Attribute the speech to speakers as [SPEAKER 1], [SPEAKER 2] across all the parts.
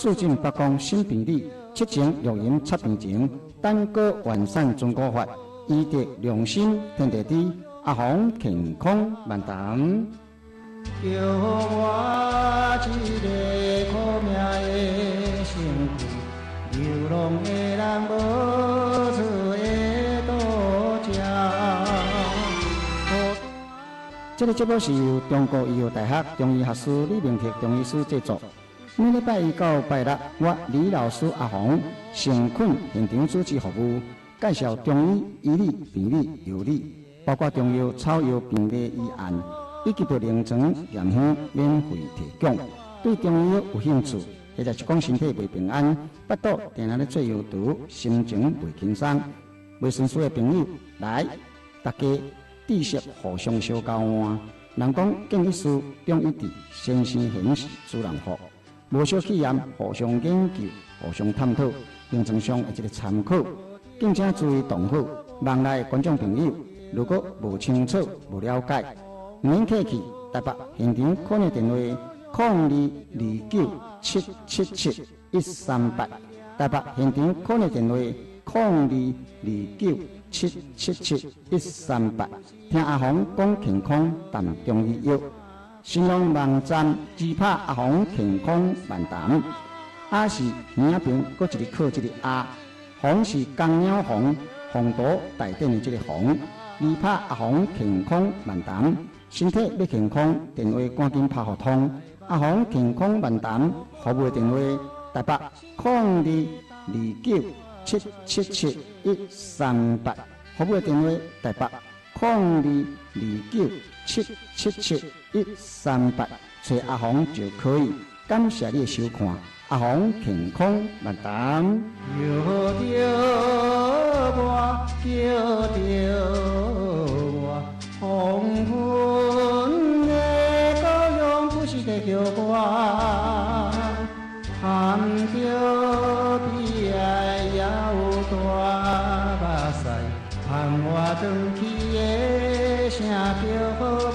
[SPEAKER 1] 促进八公新病理，七情六淫七病情，单个完善中国法，医德良心天地地，阿红健康万达。
[SPEAKER 2] 叫我一个苦命的身躯，流浪的人
[SPEAKER 1] 这个节目是由中国医药大学中医学士李明哲中医师制作。每礼拜一到拜六，我李老师阿红诚恳现场主持服务，介绍中医医理、病理、药理，包括中药、草药、病理医案，以及对临床验方免费提供。对中医有兴趣，或者是讲身体未平安、腹肚定定咧做药毒、心情未轻松、未顺遂的朋友，来，大家知识互相相交换。人讲建议书，中一智，先生显示主人好。无小气验，互相研究，互相探讨，临床上一个参考，敬请注意同好。网内观众朋友，如果无清楚、无了解，免客气，台北现场可能电话：零二二九七七七一三八。台北现场可能电话：零二二九七七七一三八。听阿红讲健康，谈中医药。新浪网站只拍阿红健康万谈，阿是耳边搁一个靠一个阿，红是公鸟红，红朵带电的这个红，二拍阿红健康万谈，身体要健康，电话赶紧拍互通。阿红健康万谈，服务电话台北零二二九七七七一三八，服务电话台北零二二九。七七七一三八，找阿红就可以。感谢你的收看，阿红健康万达。
[SPEAKER 2] 叫着我，叫着我，黄昏的羔羊不是在叫我，含着悲哀也有大目屎，盼我回去的
[SPEAKER 3] up your.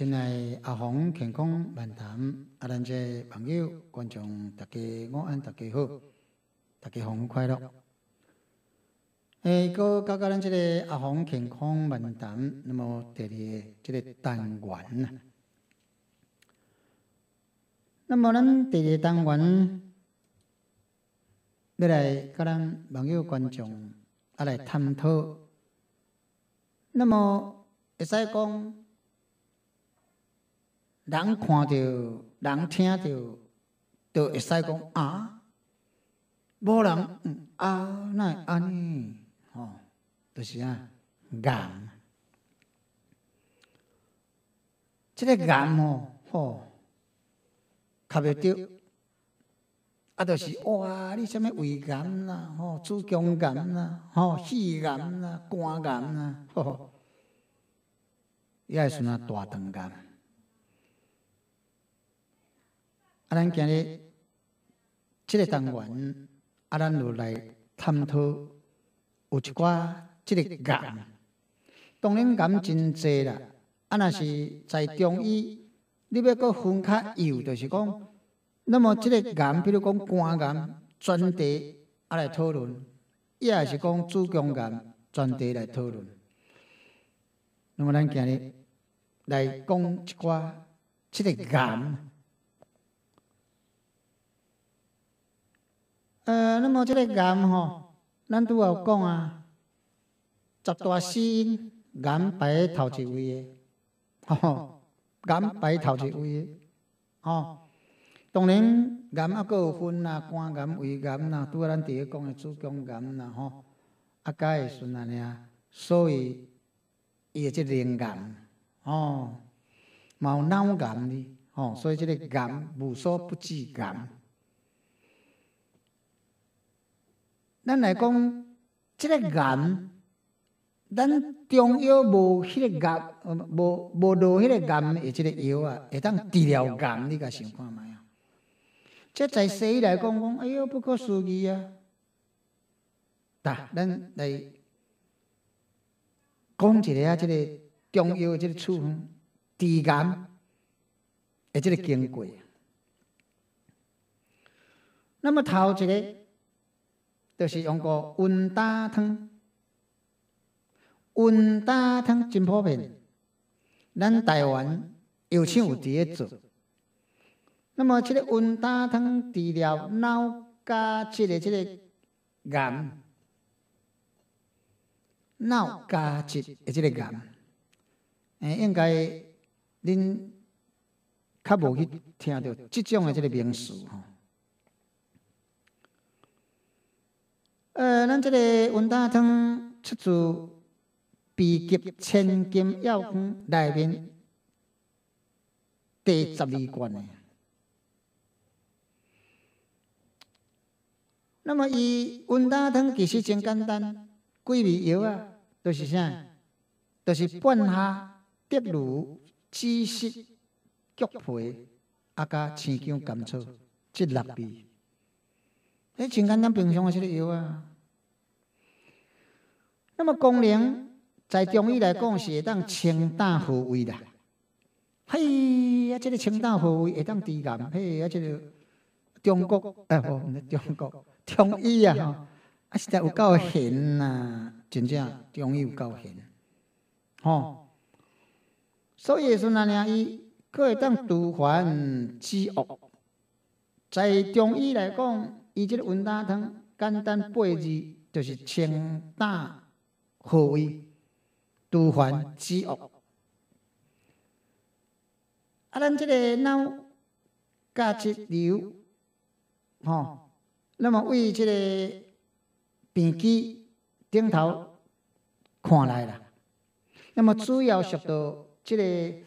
[SPEAKER 3] 亲爱阿红健康漫谈，阿兰这朋友观众大家午安，大家好，大家红快乐。诶，哥刚刚咱这个阿红健康漫谈，那么第二这个单元呐，那么咱第二单元要来跟咱朋友观众阿来探讨，那么。会使讲，人看到、人听到，都会使讲啊。无人嗯啊，那安尼吼，就是啊，癌。这个癌吼吼，卡袂着，啊，就是哇，你什么胃癌啦，吼，子宫癌啦，吼，肺癌啦，肝癌啦，吼。也是那大肠癌。啊，咱今日即个单元，啊，咱就来探讨有一寡即个癌。当然癌真济啦，啊，若是在中医，你要搁分较幼，就是讲，那么即个癌，比如讲肝癌，专题啊来讨论；，伊也是讲子宫癌，专题来讨论。那么咱今日。来讲一寡即个癌，呃，那么这个癌吼，咱拄有讲啊，十大死因，癌排头一位的，吼，癌排头一位的，吼。当然，癌啊，佫有分啊，肝癌、胃癌啦，拄啊，咱伫咧讲的子宫癌啦，吼，啊，甲会顺安尼啊，所以伊的即灵感，吼，嘛有脑癌哩，吼，所以即个癌无所不治癌。咱来讲，即个癌，咱中药无迄个癌，无无落迄个癌的即个药啊，会当治疗癌，你甲想看觅？这在西医来讲，讲哎哟不可思议啊！呾，咱来讲一个啊，这个中药这个处方治癌的这个经过。那么头一个就是用过温打汤，温打汤真普遍，咱台湾有厂有伫咧做。那么，这个温打汤治疗脑加这个这个癌，脑加这的这个癌，诶，应该恁较无去听到这种的这个名词吼。呃，咱这个温打汤出自《秘笈千金药方》内面第十二卷的。那么，伊温打汤其实真简单，几味药啊，都是啥？都是半夏、德如、枳实、橘皮，啊，加青姜、甘草，这六味。迄真简单，平常的这个药啊。那么功能，在中医来讲是会当清胆和胃的。嘿呀，这个清胆和胃会当治癌。嘿啊，这个中国，哎，不，中国。中医啊，吼，啊实在有够玄呐，真正中医有够玄，吼。所以说那俩伊可会当除烦止恶。在中医来讲，伊即个温胆汤简单八字就是清淡和胃，除烦之恶。啊，咱即个脑加一流，吼。那么为这个病机顶头看来啦，那么主要受到这个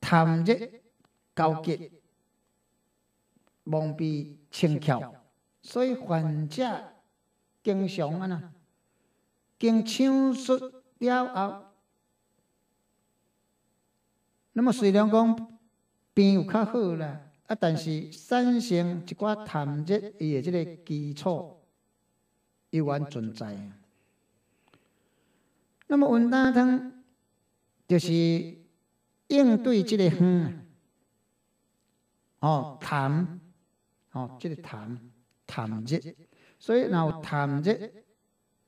[SPEAKER 3] 痰热高结、蒙蔽清窍，所以患者经常啊呐，经手术了后，那么虽然讲病有较好啦。啊，但是产生一寡痰热，伊的即个基础依然存在。那么温打汤就是应对即个风，哦痰，哦即个痰痰热，所以若有痰热，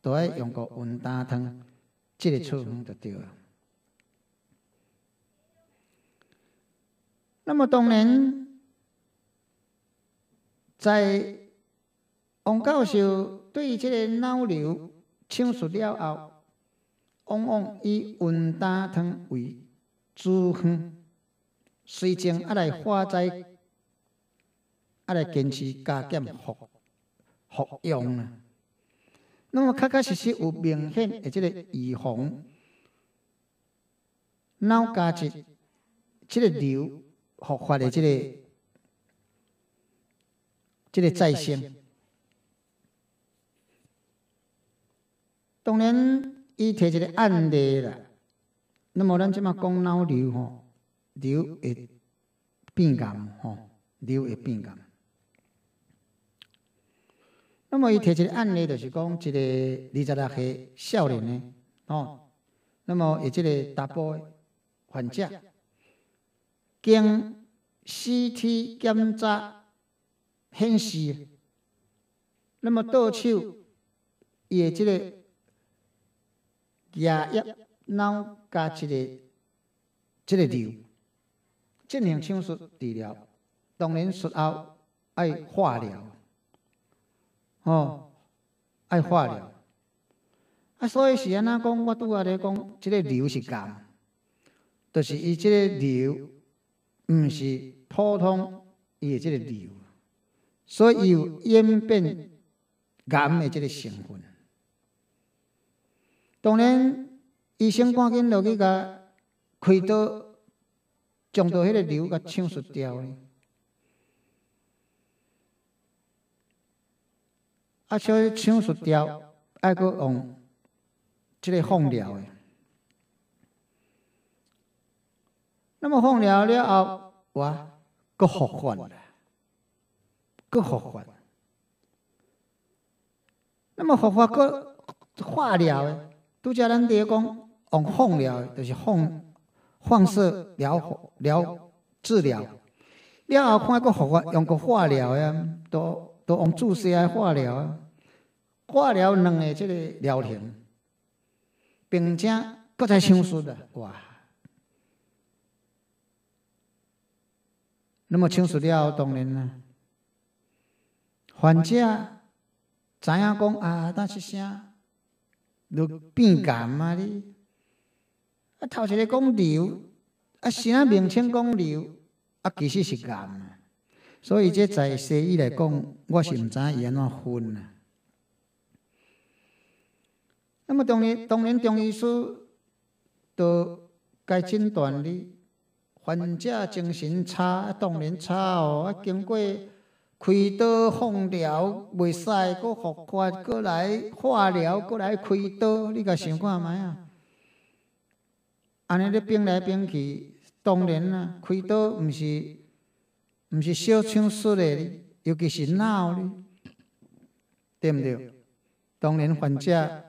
[SPEAKER 3] 都要用个温打汤，即个处方就对了。那么当然。在王教授对这个脑瘤手术了后，往往以温打汤为主方，随前啊来化在啊来坚持加减服服用啊。那么确确实实有明显的这个预防脑加质这个瘤复发的这个。这个再生，当然，伊提一个案例啦。那么，咱即马讲脑瘤吼，瘤会变癌吼，瘤会变癌。那么，伊提一个案例，就是讲一个二十六岁少年呢哦。那么，伊即个达波患者经 CT 检查。显示，那么倒手也即个牙叶脑加即个即个瘤进行手术治疗，当然术后爱化疗，哦，爱化疗。啊，所以是安那讲？我拄仔咧讲，即个瘤是癌，就是伊即个瘤，毋是普通伊的即个瘤，所以有演变癌的即个成分。当然，医生赶紧落去甲开刀，将到迄个瘤甲抢除掉咧。啊，所以抢除掉，爱搁用即个放疗的。那么放疗了后，哇，搁复发了，搁复发。那么复发搁化疗的。拄则咱伫讲用放疗，就是放放射疗疗治疗，了后看个复发用个化疗呀，都都用注射啊化疗啊，化疗两个即个疗程，并且搁再手术的哇。那么手术了，当然啦，患者知影讲啊，那是啥？都变癌嘛哩！啊，头一个讲瘤，啊，现在名称讲瘤，啊，其实是癌。所以这在西医来讲，我是毋知伊安怎分啊。那么当然，当然，中医师都该诊断你患者精神差，当然差哦。啊，经过。开刀放疗袂使，搁复发，搁来化疗，搁来开刀，你甲想看觅啊？安尼咧变来变去，当然啦，开刀毋是毋是小手术的，尤其是脑咧，对毋对？当然患者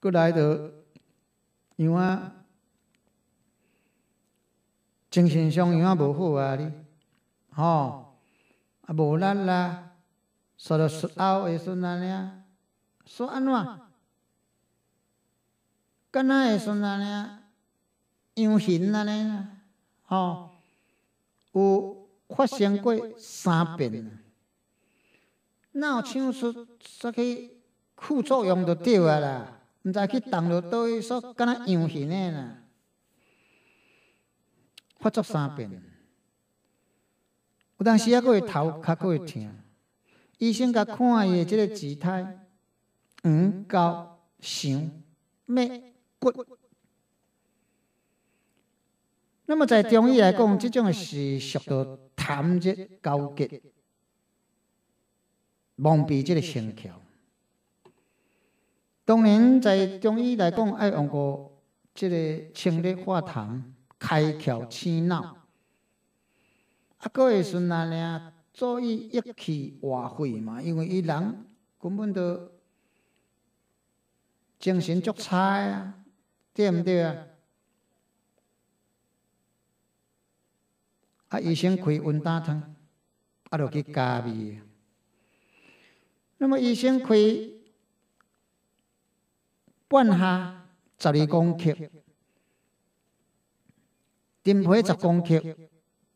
[SPEAKER 3] 搁来的，样啊，精神上样啊无好啊哩，吼。啊，无力啦，说到术后会算安尼，说安怎？敢若会算安尼，样形安尼啦，吼，有发生过三遍，哪有手术煞去副作用就对啊啦，毋知去动到倒位说敢若样形的啦，发作三遍。有当时啊，佫会头壳佫会痛。医生甲看伊的即个姿态，黄、高、想、咩、骨。那么在中医来讲，即种是属于痰热交结，蒙蔽即个神窍。当然，在中医来讲，爱用个即个清热化痰、开窍清脑。啊，个会顺啊，尔注意益气化血嘛，因为伊人根本都精神足差啊，对毋对啊？啊，医生开温胆汤，啊，就去加味。那么医生开半下十二公克，丁皮十公克。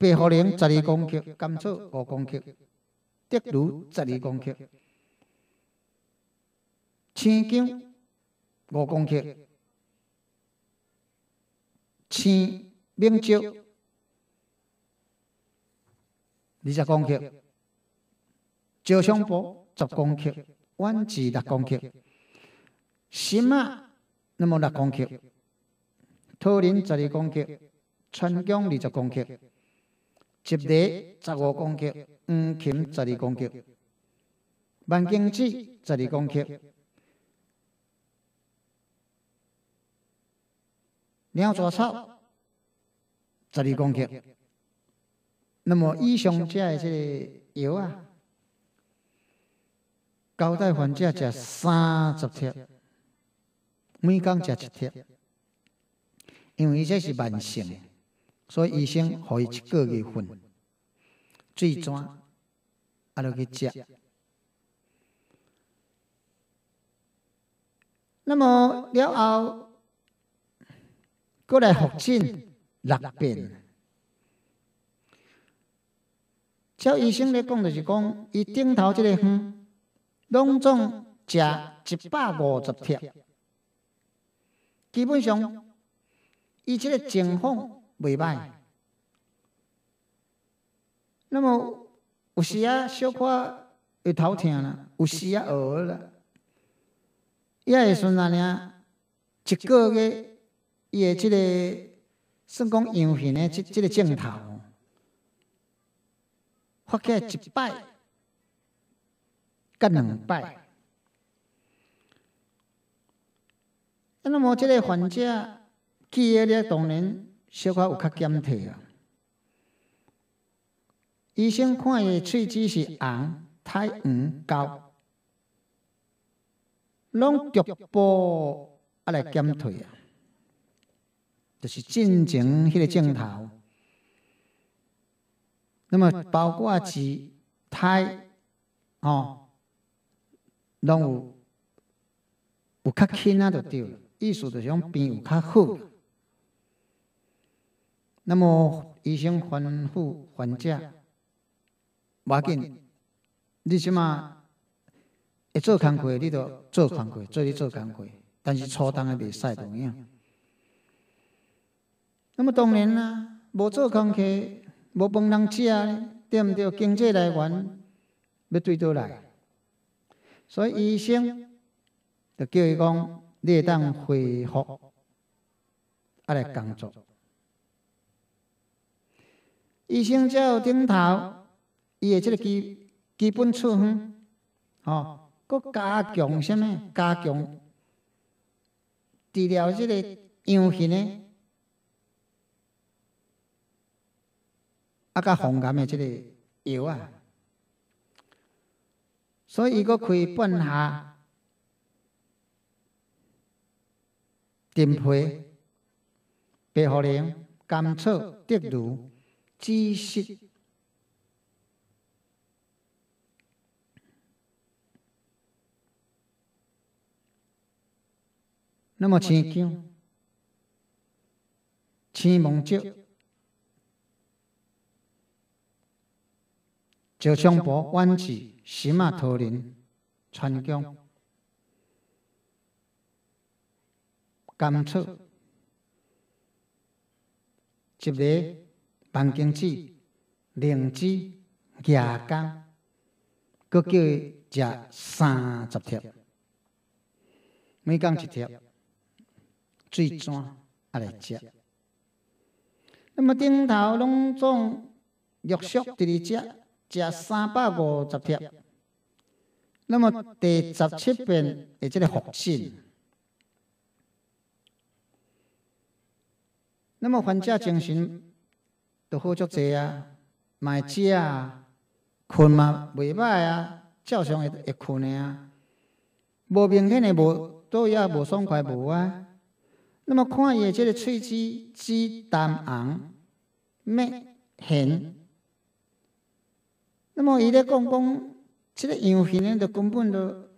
[SPEAKER 3] 白茯苓十二公克，甘草五公克，德如十二公克，青姜五公克，青明椒二十公克，椒香薄十公克，丸子六公克，心啊那么六公克，桃林十二公克，川江二十公克。一粒十五公克，黄芩十二公克，万金子十二公克，鸟爪草十二公克。那么以上这的这个药啊，交代患者食三十贴，每天食一贴，因为这是慢性。所以医生互伊一个月份，最怎啊？落去食。那么了后，过来复诊六遍。照医生咧讲，就是讲伊顶头即个方，拢总食一百五十贴，基本上伊即个情况袂歹。那么有时啊，小可会头疼啦，有时啊学啦，伊也会算安尼，一个月伊的即个算讲阳性的即即个镜头，发起一摆。干两摆，那么这个患者记忆力当然小可有较减退啊。医生看伊喙齿是红、太黄、高，拢逐步啊来减退啊，就是进前迄个镜头。那么包括是胎哦。拢有有较轻啊，就对了。意思就是讲病有较好。那么医生吩咐患者，要紧，你即马会做工课，你就做工课，做你做工课。但是初档的袂使同样。那么当然啦，无做工课，无饭通食，对毋对？经济来源要对倒来。所以医生就叫伊讲，你会当恢复啊来工作。医生只有顶头，伊的即个基基本处方，哦，佮加强甚物？加强治疗即个阳性的啊，甲防癌的即个药啊。所以，伊阁开半夏、陈皮、白茯苓、甘草、德如、枳实，那么青姜、青芒椒。石菖蒲、豌子、荨麻、桃仁、川姜、甘草、一粒万金子、灵芝、牙甘，佮叫伊食三十贴，每工一贴，水怎啊来食？那么顶头拢总陆续伫咧食。食三百五十贴，那么第十七遍的这个复诊，那么患者精神都好足济啊，买食啊，困嘛袂歹啊，照常会会困的啊，无明显的无倒也无爽快无啊。那么看伊的这个喙齿紫淡红，咩痕？那么伊咧讲讲，即个样型咧，就根本都，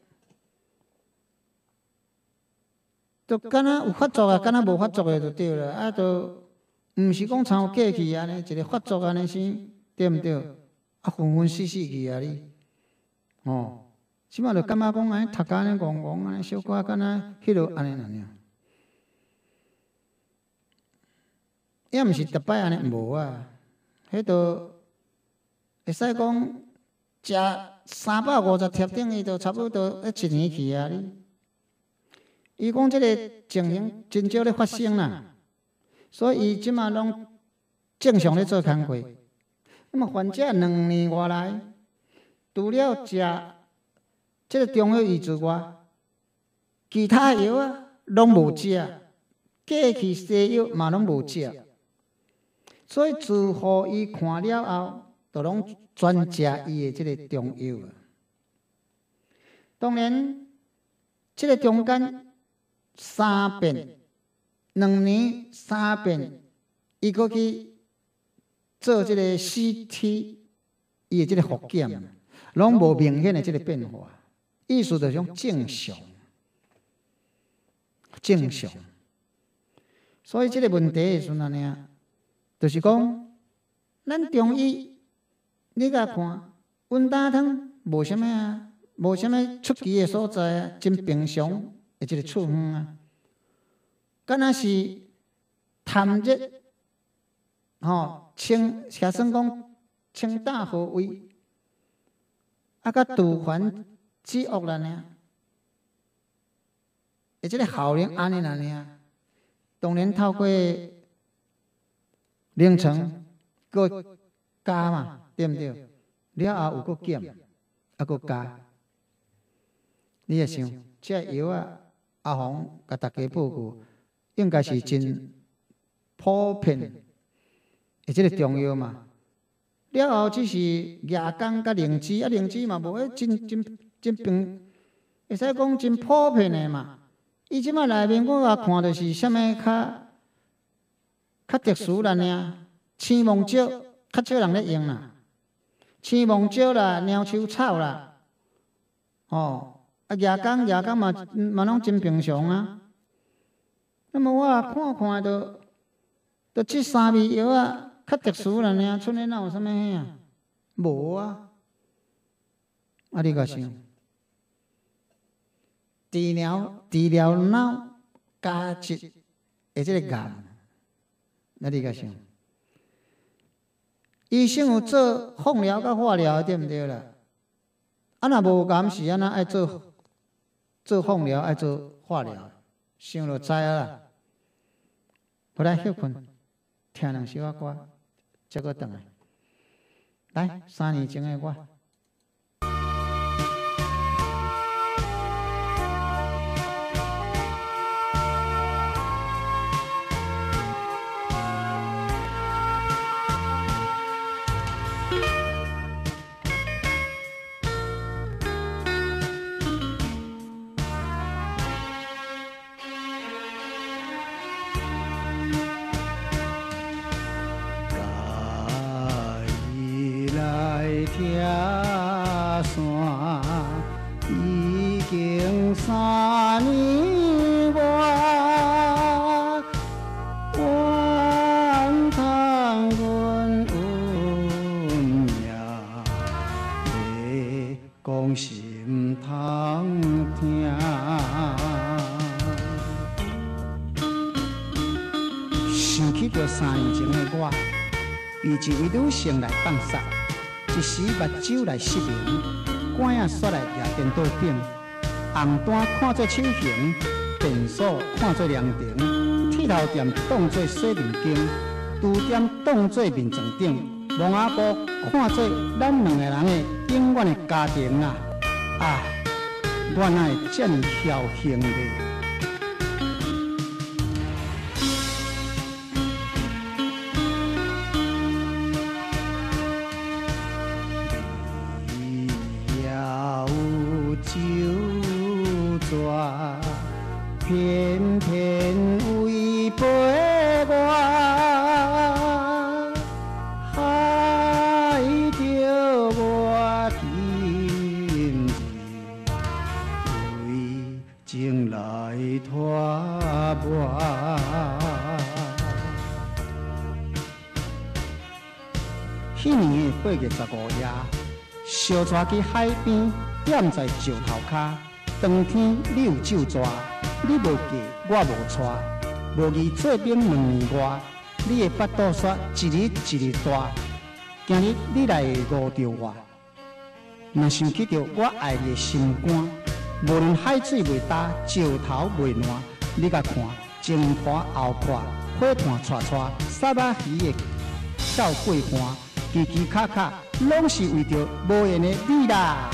[SPEAKER 3] 都敢若有发作啊，敢若无发作诶，就对了。啊，都毋是讲参过去安尼，一个发作安尼先，对毋对？啊，昏昏死死去啊你，哦，即码就感觉讲安尼，头壳安尼戆戆安尼，小可敢若迄落安尼安尼。也毋是逐摆安尼无啊，迄都。会使讲食三百五十贴，顶伊都差不多一年去啊！你，伊讲即个情形真少咧发生啦，所以伊即马拢正常咧做工课。那么患者两年外来，除了食即个中药医之外，其他药啊拢无食，过去西药嘛拢无食，所以自乎伊看了后。就拢专食伊的即个中药啊。当然，即个中间三遍、两年三遍，伊过去做即个 CT，伊的即个复检，拢无明显的即个变化，意思就是讲正常，正常。所以即个问题是安尼啊，就是讲咱中医。你甲看，温大汤无啥物啊，无啥物出奇的所在啊，真平常的一个处方啊。敢若是贪热，吼，清，假算讲清大和胃，啊，甲杜环止恶了呢。而即个效能安尼啦呢，当然透过凌晨个加嘛，对毋对？了后有个减，啊个加，你也想，即个药啊，阿红甲大家报告，应该是真普遍，而即个重要嘛。了后只是牙工甲灵芝，啊灵芝嘛无迄真真真平，会使讲真普遍诶嘛。伊即摆内面我也看着是啥物较较特殊啦尔，青芒蕉较少人咧用啦。青芒蕉啦、鸟手草啦，哦，啊，夜工夜工嘛嘛拢真平常啊。那么我看看着，着即三味药啊较特殊啦尔，剩诶哪有啥物嘿啊？无啊，啊你甲想，治疗治疗脑加质诶即个癌，那你甲想？医生有做放疗甲化疗，对毋对啦？啊，若无癌是安那爱做做放疗，爱做化疗，想就知啊啦。后来休困，听两首歌，再个等来。来，三年前的我。来放杀，一时目睭来失明，肝啊煞来夜电刀顶，红单看作手形，便所看作凉亭，剃头店当作洗面巾，猪店当作面床顶，龙阿婆看作咱两个人的永远的家庭啊！啊，原来这么侥幸的。去海边，踮在石头骹。当天你有酒抓，你无嫁我无娶。无义做兵两年外，你的腹肚雪一日一日大。今日你来误着我，若想起着我爱你的心肝，无论海水未干，石头未烂，你甲看，前盘后看，火炭串串，沙巴鱼的笑过岸，奇奇卡卡。拢是为着无缘的你啦，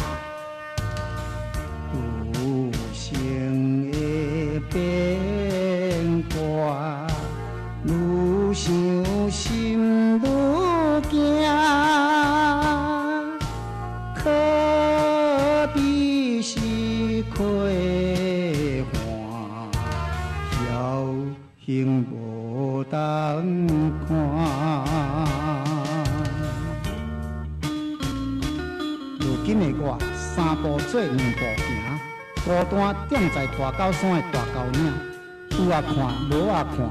[SPEAKER 3] 大高山的大高岭，有啊看，无啊看，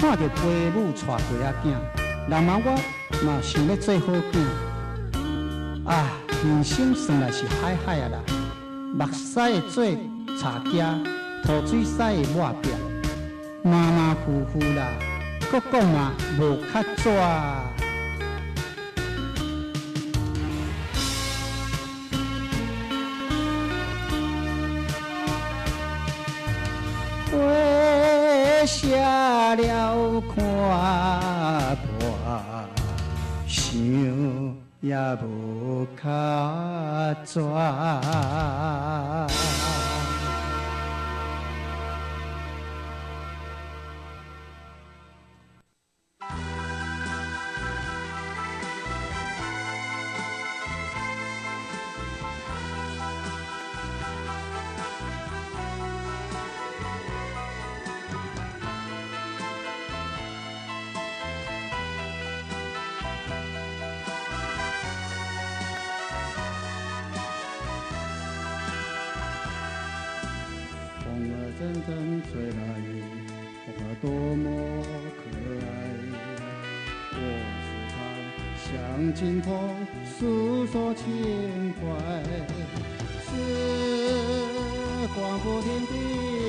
[SPEAKER 3] 看着父母带过仔囝，人嘛我嘛想要做好囝，啊，人生算来是海海啊啦，目屎做茶夹，吐水屎的抹饼，马马虎虎啦，搁讲啊无较纸。写了看破，想也无卡纸。清风诉说情怀，时光不停地。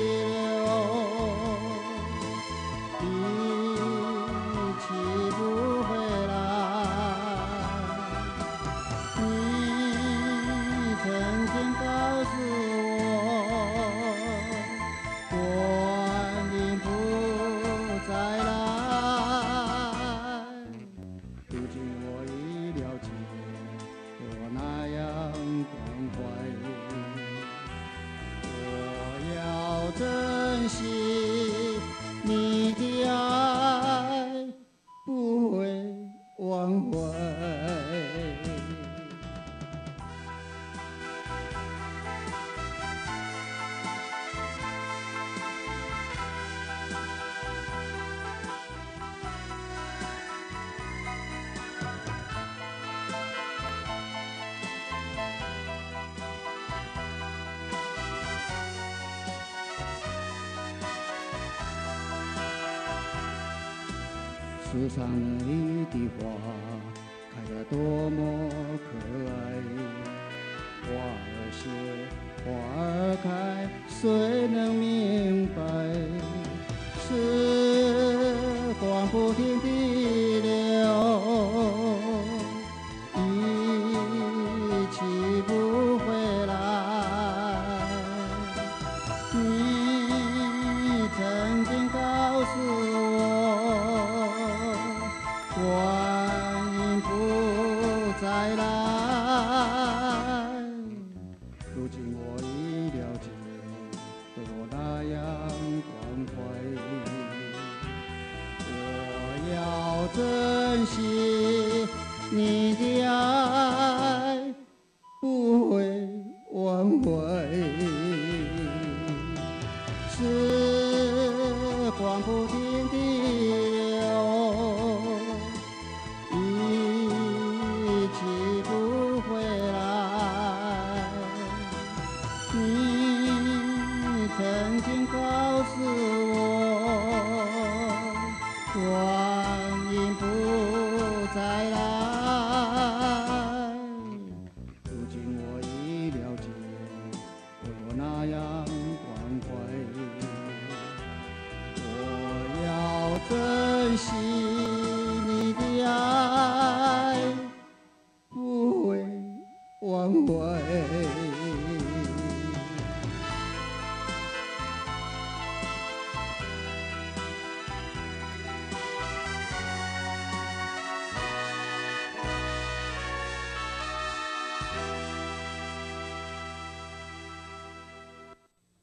[SPEAKER 3] 树上你的花开得多么可爱，花儿谢，花儿开，谁能明白？时光不停地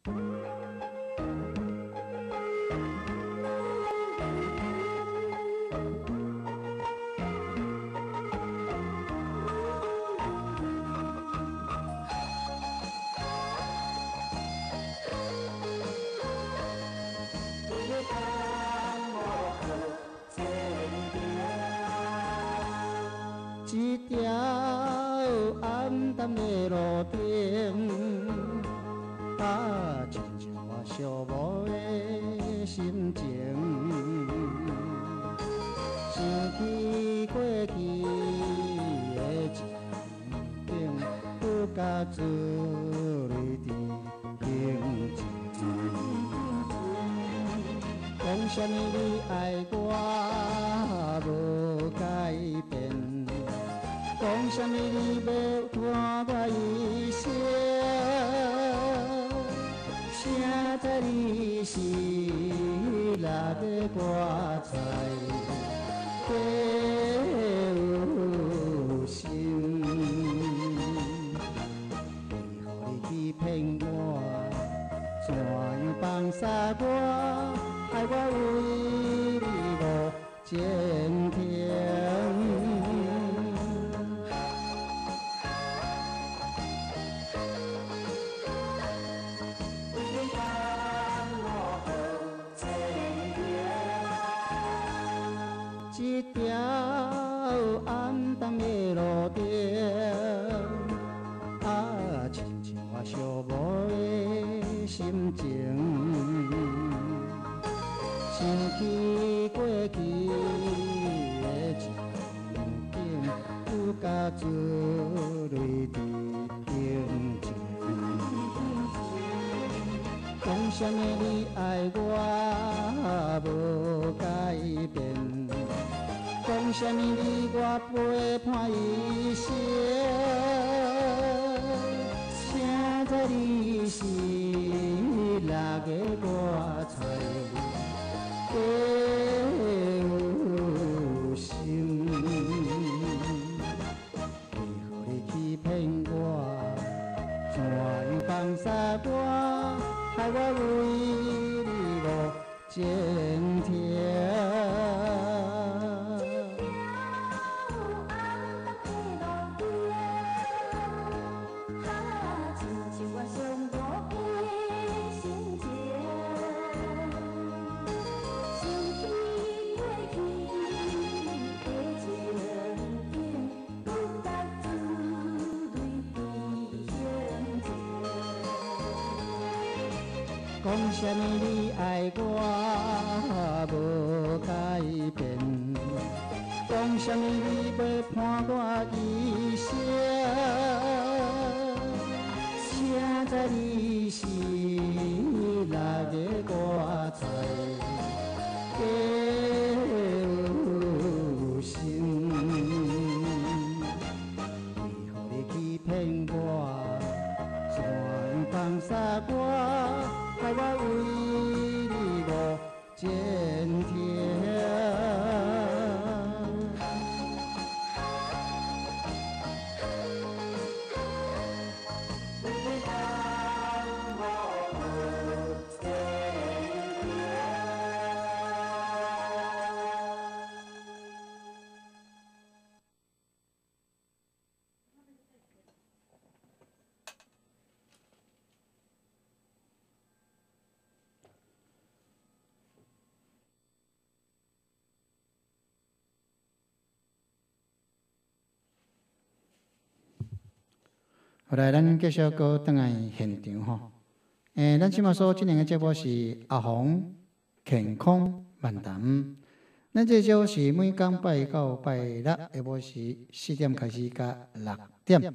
[SPEAKER 3] 一什么你爱我无改变，讲什么你要一条暗淡的路程，啊，亲像我寂寞的心情，想起过去的情景，有甲珠泪滴平静。讲什么你爱我无？讲什么你我陪伴一生？请在你是六个瓜谁知你是那个瓜菜
[SPEAKER 4] 后来，咱继续搁倒来现场吼。诶，咱即马所进行的节目是阿红健康漫谈。咱这节目是每工拜一到拜六下晡时四点开始，甲六点，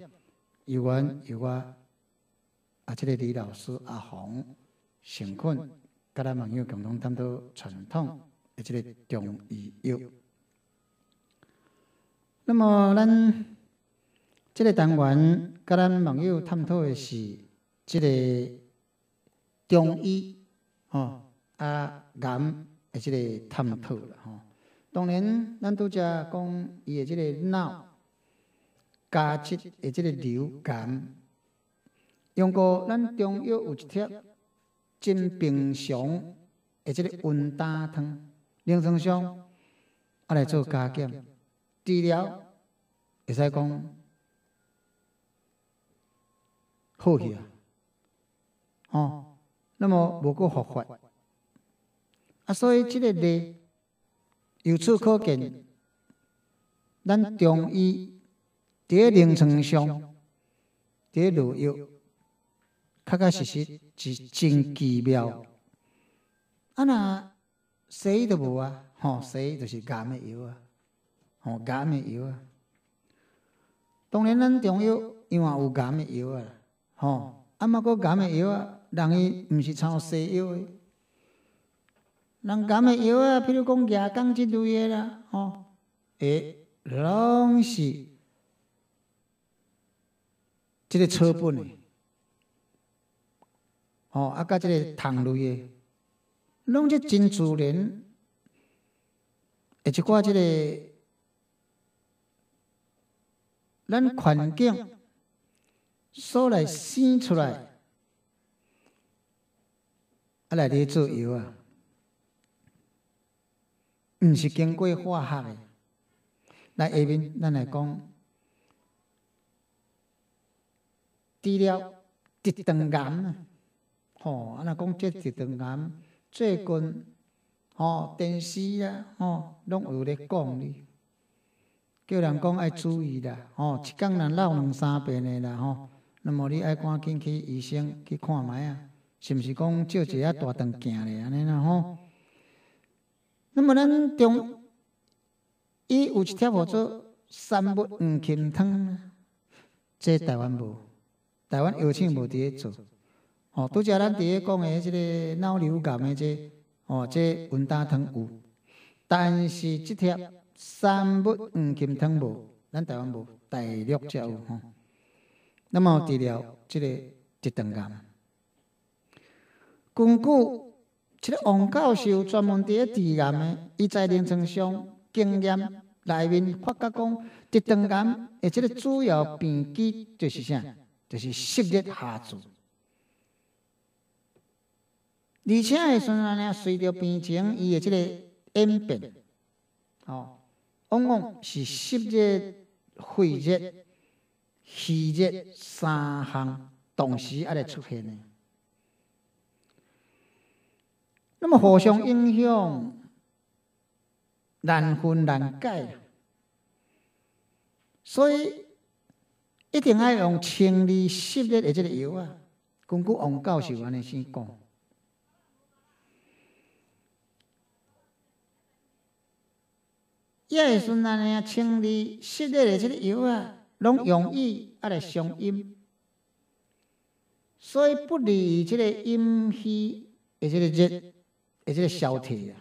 [SPEAKER 4] 由阮由我啊，即个李老师阿红成困，甲咱网友共同探讨传统的即个中医药。那么，咱即个单元，甲咱网友探讨的是即个中医吼啊癌的即个探讨啦吼。当然，咱拄则讲伊的即个脑加质的即个瘤癌，用过咱中药有一贴真平常的即个温胆汤，临床上啊来做加减治疗，会使讲。好去啊，哦，那么无过复发，啊，所以即个例由此可见，咱中医伫咧临床上，伫咧路药，确确实实是真奇妙。啊，若西医都无啊，吼，西医就是癌的药啊，吼，癌的药啊。当然，咱中药因为有癌的药啊。吼，啊，嘛，搁癌的药啊，人伊毋是抄西药的，
[SPEAKER 3] 人感的药啊，譬如讲牙膏即类的啦，吼，诶，拢是即个草本的，吼，啊，甲即个糖类的，拢是真自然，诶，一寡即个咱环境所来生出来。啊，来咧做药啊，毋是经过化学的。来下面，咱来讲治疗直肠癌啊，吼，啊，若讲这直肠癌，最近吼电视啊，吼拢有咧讲哩，叫人讲爱注意啦，吼，一工若闹两三遍的啦，吼，那么你爱赶紧去医生去看觅啊。是毋是讲照一下大肠镜咧安尼啦吼？那么咱中伊有一条叫做三不黄金汤，这台湾无，台湾药厂无伫咧做。哦，拄则咱伫咧讲诶，即个脑瘤癌诶，这哦，这温大汤有，但是即条三不黄金汤无，咱台湾无，大陆才有吼。那么治疗即个直肠癌。根据即个王教授专门伫咧治癌的，伊在临床上经验内面发觉讲，直肠癌的，即个主要病机就是啥？就是湿热下注。而且会顺安尼随着病情伊的即个演变，哦，往往是湿热、肺热、虚热三项同时啊来出现的。那么互相影响，难分难解，所以一定要用清理湿热的这个药啊。根据王教授安尼先讲，也是顺安尼清理湿热的这个油啊，拢容易啊来伤阴，所以不利于这个阴虚的这个热。而且消退啊，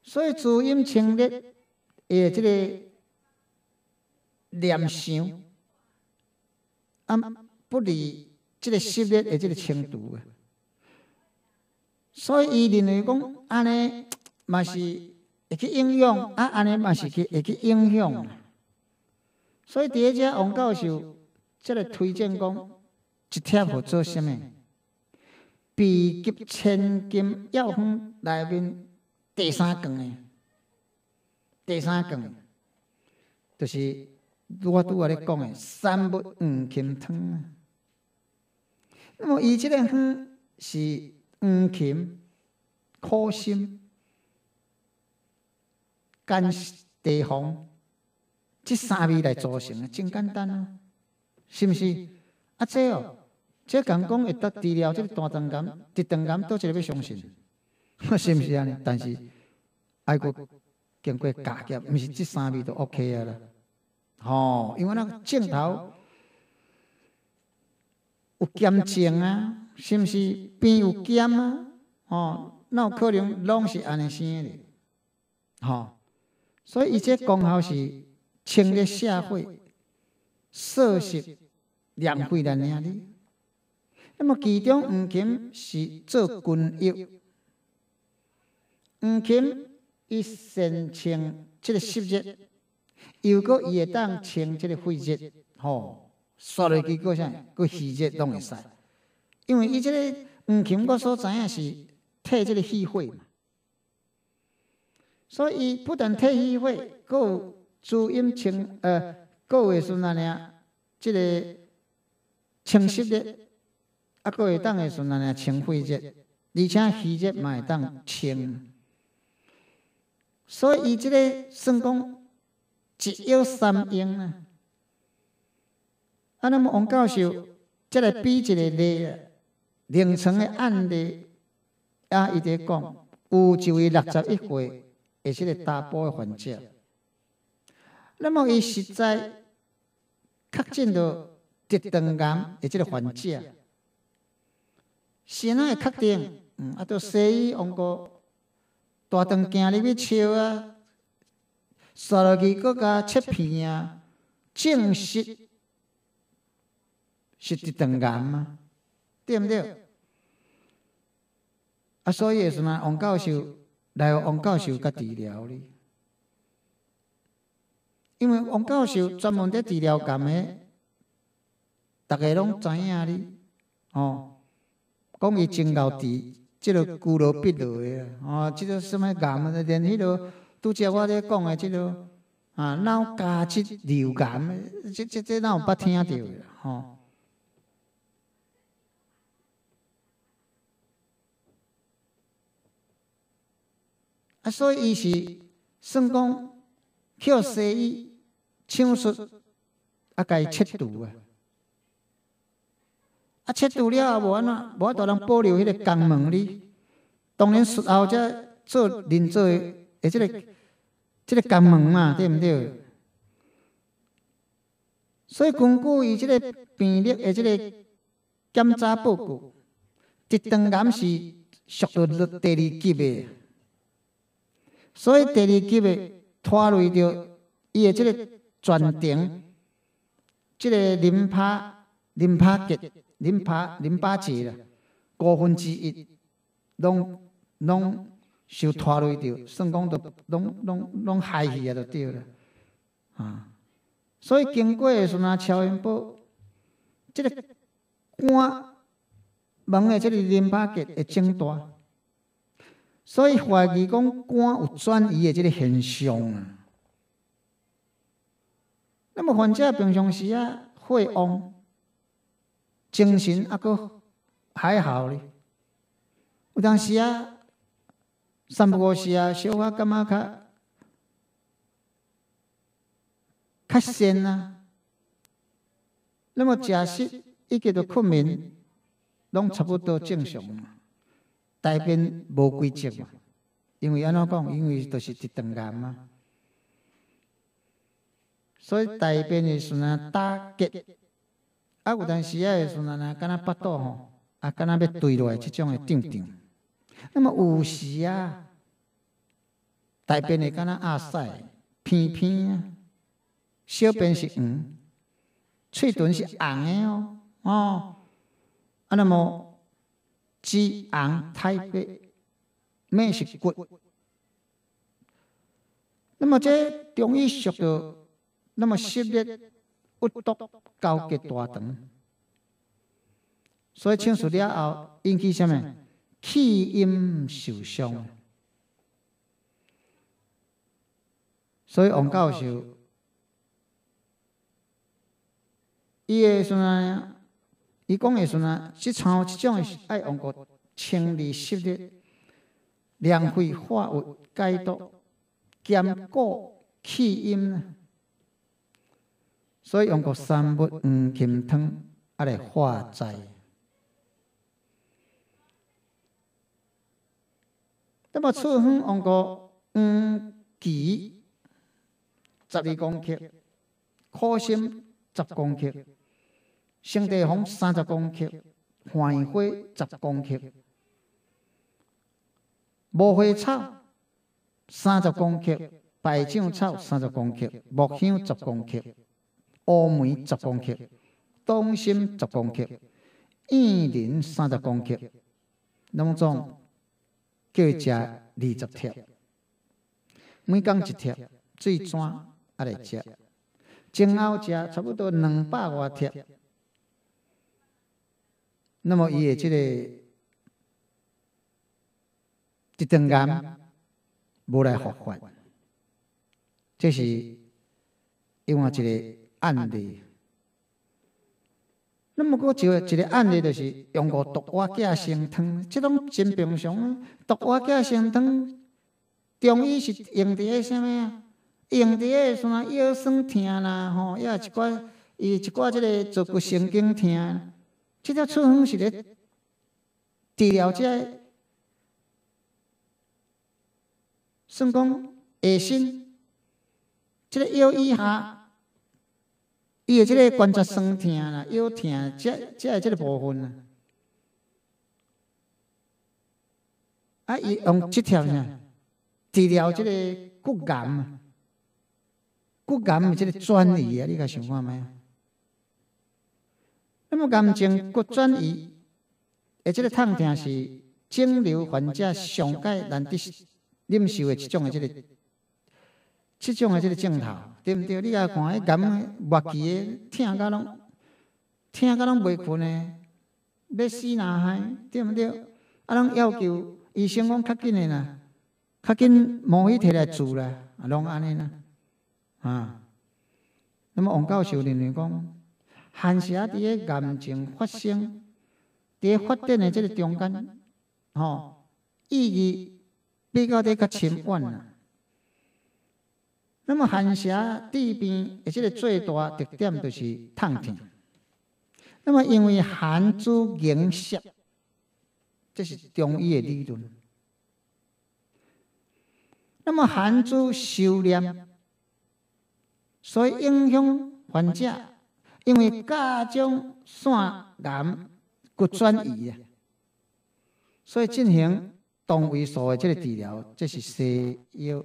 [SPEAKER 3] 所以滋阴清热，诶，这个念想啊，不利这个湿热的这个程度啊。所以伊认为讲安尼嘛是会去影响，啊，安尼嘛是去会去影响。所以第一只王教授即个推荐讲，一贴好做什么？秘急千金药方内面第三讲的，第三讲就是我拄仔咧讲的三物黄金汤啊。那么伊即个方是黄金、苦心、甘地黄这三味来组成的，真简单啊，是毋是？啊，这哦。这讲讲会得治疗这个大肠癌、直肠癌，都一个要相信，是毋是安尼？但是爱过经过加减，毋是这三味都 OK 啊啦。吼，因为那个镜头有减症啊，是毋是边有减啊？吼，那有可能拢是安尼生的。吼，所以伊这功效是清热下肺、涩湿凉肺的那样的。那么其中黄金是做君药，黄金伊先清即个湿热，又搁伊会当清即个肺热，吼，刷落去个啥，个虚热拢会使。因为伊即个黄金我所知影是退即个虚血嘛，所以伊不但退虚血，搁有滋阴清，呃，搁会顺安尼，即个清晰的。啊，个会当诶顺安尼清肺热，而且虚热嘛当清，所以伊即个算讲一药三用啊。啊，那么王教授再来比一个例啊，临床诶案例啊，伊在讲有一位六十一岁诶，即个大波诶患者，那么伊实在确诊到直肠癌诶，即个患者。先来确定嗯，啊，到西医王国大肠镜入去笑啊，刷落去搁甲切片啊，证实是直肠癌吗，对毋对？啊，所以是嘛，王教授来王教授甲治疗你，因为王教授专门在治疗癌的，大家拢知影哩，哦。讲伊真够治，即个骨落必落的！哦，即个什么癌的，连迄个拄则我咧讲的即个啊脑加质瘤癌，即即即哪有捌听着的吼？啊，所以伊是算讲叫西医手术啊，甲伊切除啊。啊，切除了也无安怎，无法度通保留迄个肛门哩。当然术后才做人做诶，即个即个肛门嘛，对毋对？所以根据伊即个病历诶，即个检查报告，直肠癌是属于第二级诶。所以第二级诶拖累着伊诶即个全程，即个淋巴淋巴结。淋巴淋巴结啦，五分之一拢拢受拖累着，算讲都拢拢拢害去啊，就对了啊。所以经过的时阵，超音波，即个肝门的即个淋巴结会增大，所以怀疑讲肝有转移的这个现象啊。那么患者平常时啊，血旺。精神还还好咧，有当时啊，三不五时啊，小可感觉较较闲啊。那么食食一直都困眠，拢差不多正常，大便无规则嘛。因为安怎讲？因为都是直肠癌嘛，所以大便的时阵打结。啊，有当时啊，会阵啊，敢若腹肚吼，啊，敢若要坠落来，即种的胀胀。那么有时啊，大便会敢若压塞、偏偏啊，小便是黄，喙唇是红诶哦，哦，啊，那么脂红太白，咩是骨？那么这中医学的，那么湿热。不毒高结大肠，所以清除了后引起什么？气阴受伤。所以王教授，伊个说，伊讲个说呢，即像即种是爱用个清理湿热、凉肺化物、解毒、兼顾气阴。所以用个三物黄金汤啊来化灾。那么处方用个黄芪十二公克，苦参十公克，生地黄三十公克，槐花十公克，无花草三十公克，百丈草三十公克，木香十公克。乌梅十公克，党参十公克，薏仁三十公克，拢总叫食二十贴，每工一贴，最怎啊来食？前后食差不多两百外贴，那么伊的即个直肠癌无来复发，这是另外一个。案例，那么个一个一个案例，就是用过毒蛙架生汤，即种真平常。毒蛙架生汤，中医是用伫个啥物啊？用伫个什么腰酸痛啦，吼，也一寡伊一寡即个坐骨神经痛，即条春风是咧治疗这算讲下身，即个腰以下。伊的，即个关节酸痛啦、腰痛，即即个即个部分啦。啊，伊用即条啥治疗即个骨癌啊，骨癌即个转移啊，你甲想看觅？那么癌症骨转移，而即个痛痛是肿瘤患者上界难得忍受的一种的即个，即种的即个镜头，对毋对？你甲看，迄癌末期的痛甲拢，痛甲拢袂困的，要死哪害，对毋对？啊，拢要求医生讲较紧的啦，较紧毛去摕来治啦，啊，拢安尼啦，啊。那么王教授认为讲。寒邪伫个癌症发生、伫个发展的即个中间，吼，意义比较伫较深远啦。那么寒邪治病的即个最大特点就是痛痛。那么因为寒主凝涩，这是中医的理论。那么寒主收敛，所以影响患者。因为加重腺癌骨转移啊，所以进行动位素的这个治疗，这是西药。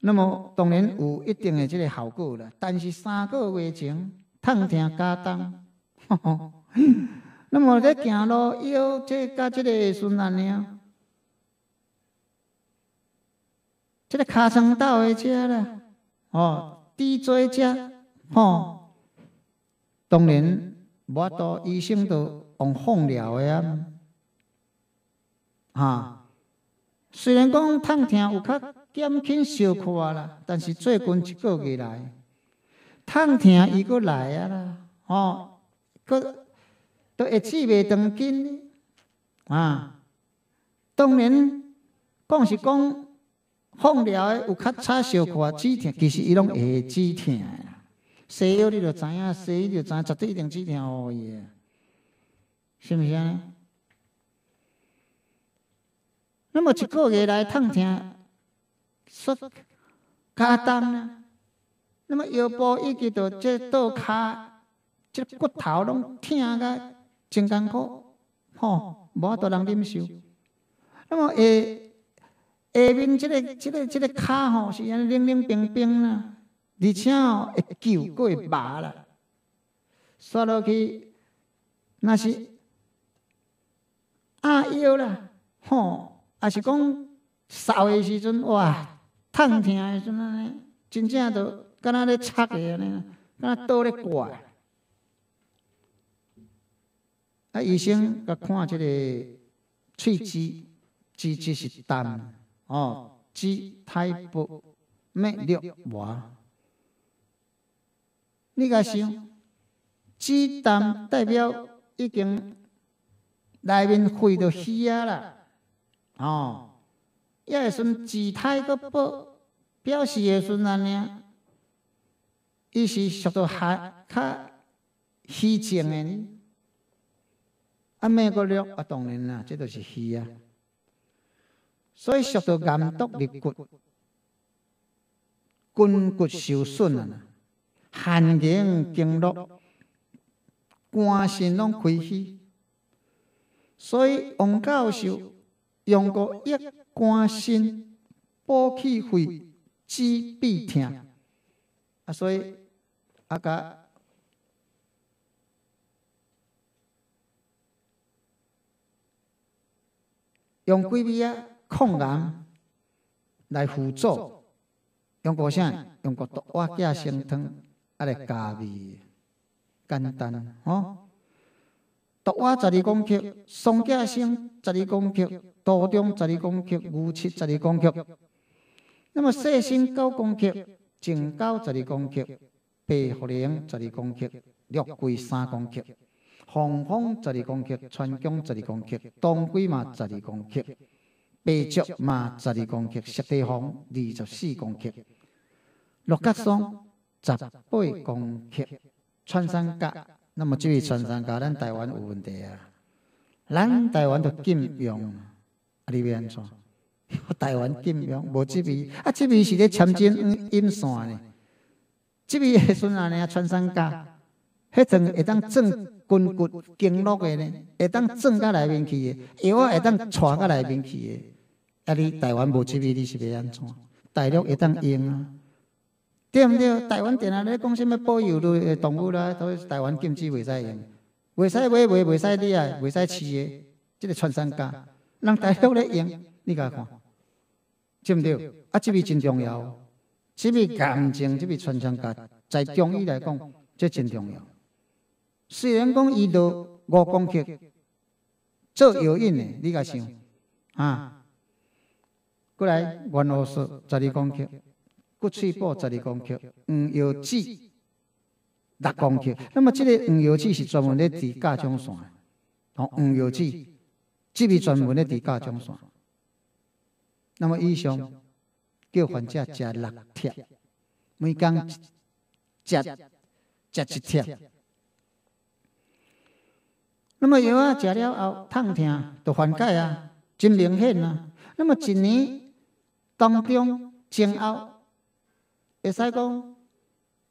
[SPEAKER 3] 那么当然有一定的这个效果了，但是三个月前痛痛加重，那么在行路腰这加这个孙难呢？这个卡肠道的这了，哦，低椎这。吼，当然，无多医生都用放疗的啊。哈，虽然讲痛痛有较减轻小可啦，但是最近一个月来，痛痛伊阁来啊啦。吼，阁都一止袂长紧啊。当然，讲是讲放疗的有较差小可止疼，其实伊拢会止痛。西药你就知影，西医就知，绝对一定止痛好伊诶，是毋是啊？那么一个月来痛痛，说加重呢？那么腰部一直到这倒骹，这骨头拢痛个真艰苦，吼，无多人忍受。那么下下面这个这个这个骹吼，是安尼冷冷冰冰啦。而且，会旧过会麻啦，刷落去那是压腰啦，吼，也是讲扫的时阵哇，痛疼的时阵安尼，真正都敢若咧插个安尼，敢若倒咧挂。啊，医生甲看即个喙齿，齿齿是淡，哦，齿太薄，咩略滑。你甲想，脂淡代表已经内面肺都虚啊啦，哦，也会算姿态个薄，表示会算安尼，伊是属于较较虚静的呢。啊，美国略啊，当然啦，这都是虚啊，所以属于癌毒入骨，筋骨受损啊。寒凝经络，肝肾拢亏虚，所以王教授用过益肝肾、补气血、治痹痛，啊，所以啊个用几味啊抗癌来辅助，用过啥？用过毒蛙加生汤。啊，来加味，简单吼。独蛙十二公克，松架生十二公克，杜仲十二公克，牛七十二公克。那么细心九公克，净九十二公克，白茯苓十二公克，六桂三公克，红枫十二公克，川芎十二公克，当归嘛十二公克，白竹嘛十二公克，雪地黄二十四公克，六角松。十八公克穿山甲，那么这位穿山甲，咱台湾有问题啊？咱台湾都禁用，啊，你要安怎？台湾禁用，无这位，啊，这位是咧签证引线呢？这味会算安尼啊？穿山甲，迄阵会当种筋骨经络的呢，会当种到内面去的，药会当带到内面去的。啊，你台湾无即位，你是要安怎？大陆会当用啊？对毋对？台湾定下咧讲什么保佑类动物啦，都是台湾禁止袂使用，袂使买卖，袂使你啊，袂使饲的，即个穿山甲，人大陆咧用，你甲看，对毋对？啊，即味真重要，即味感情，即味穿山甲，在中医来讲，这真重要。虽然讲伊都五公克做药引的，你甲想啊？过来元罗素十二公克。骨脆补十二公克，黄药子六公克。那么，这个黄药子是专门咧治甲状腺，哦，黄药子即是专门咧治甲状腺。那么，以上叫患者食六贴，每工食食一贴。那么药啊，食了后痛痛就缓解啊，真明显啊。那么一年当中前后。会使讲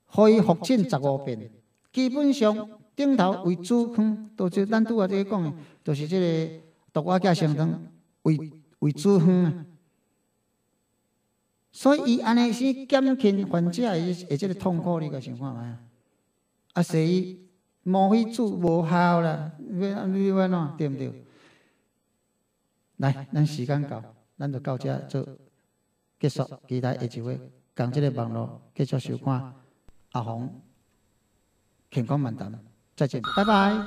[SPEAKER 3] 恢复进十五遍，基本上顶头为主方，都是咱拄啊这个讲的，都是这个毒蛙加相汤为为主方啊。所以伊安尼是减轻患者诶诶这个痛苦，你个想看卖啊？啊，西医无非煮无效啦，要你要怎对毋对？来，咱时间到，咱就到这做结束，期待下一回。讲这个网络继续收看。阿红健康万答再见拜拜。